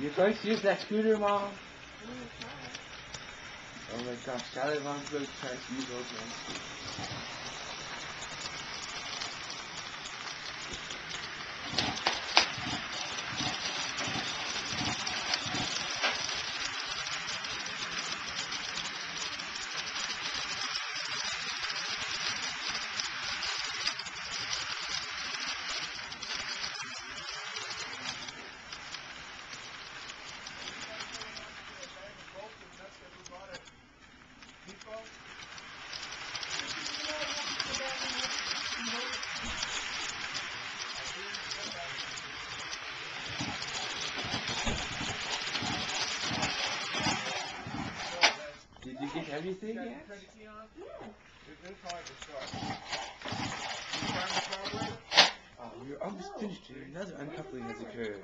You to use that scooter, Mom? Oh my gosh, Skylar Mom's going to try to use those ones. You get everything yet? Oh, you're almost finished. Another uncoupling has occurred.